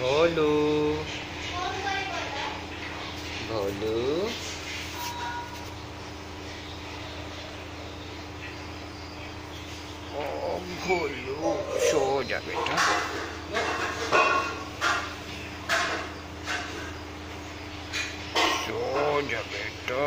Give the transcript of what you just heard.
भोलू भोलू ओ भोलू सो जा बेटा सो जा बेटा